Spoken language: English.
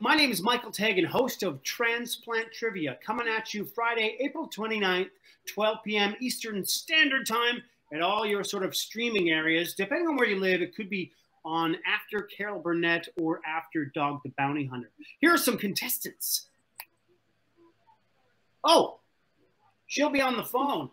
My name is Michael Teigen, host of Transplant Trivia, coming at you Friday, April 29th, 12 p.m. Eastern Standard Time at all your sort of streaming areas. Depending on where you live, it could be on after Carol Burnett or after Dog the Bounty Hunter. Here are some contestants. Oh, she'll be on the phone.